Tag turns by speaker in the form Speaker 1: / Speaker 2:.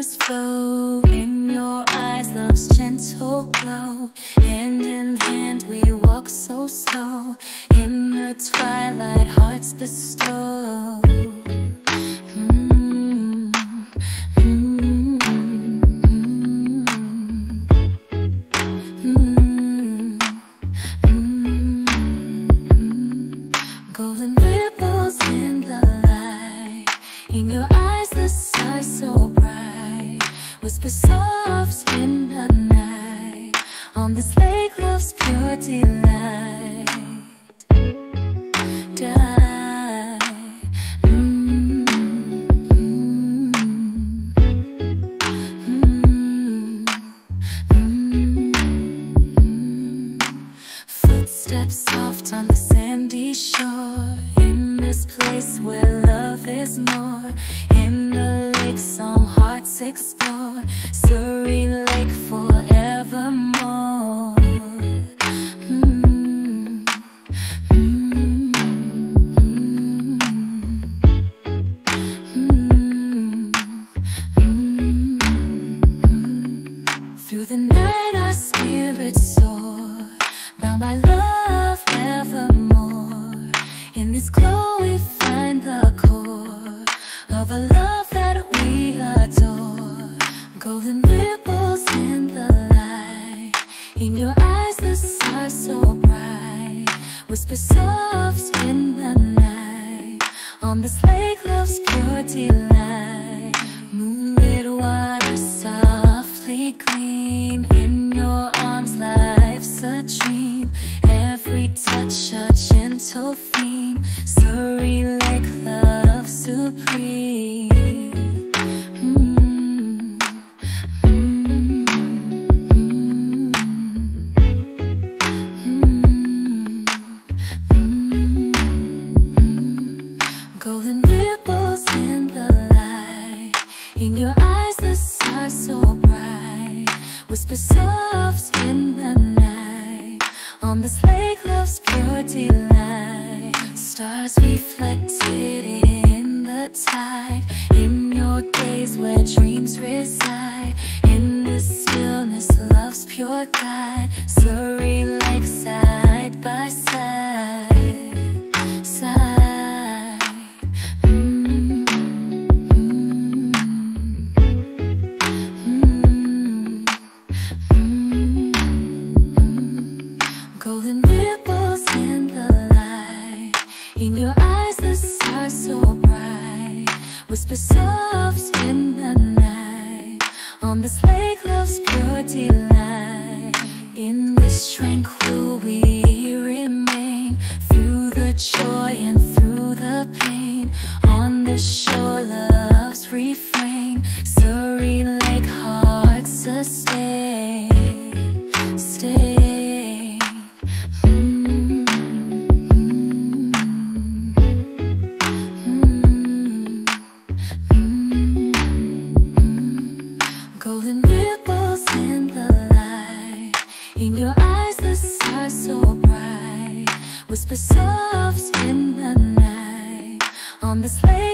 Speaker 1: waters flow In your eyes love's gentle glow Hand in hand we walk so slow In the twilight hearts bestow Mm, mm, mm, mm. Golden ripples Whisper soft in the night. On this lake love's pure delight. Die Mm, mm, mm, mm. Footsteps soft on the sandy shore. In this place where love is more. In the lake some hearts explore Whisper soft in the night. On this lake love's pure delight Moonlit water softly gleam In your arms life's a dream. Every touch Whisper soft in the night. On this lake love's pure delight. Stars reflected in the tide. In your gaze where dreams reside. In this stillness love's pure guide. Surrey Golden ripples in the light. In your eyes the stars so bright. Whisper soft in the night. On this lake love's pure delight. In this tranquil we remain. Through the joy and through the pain. On this shore love's refrain whisper soft in the night on this lake.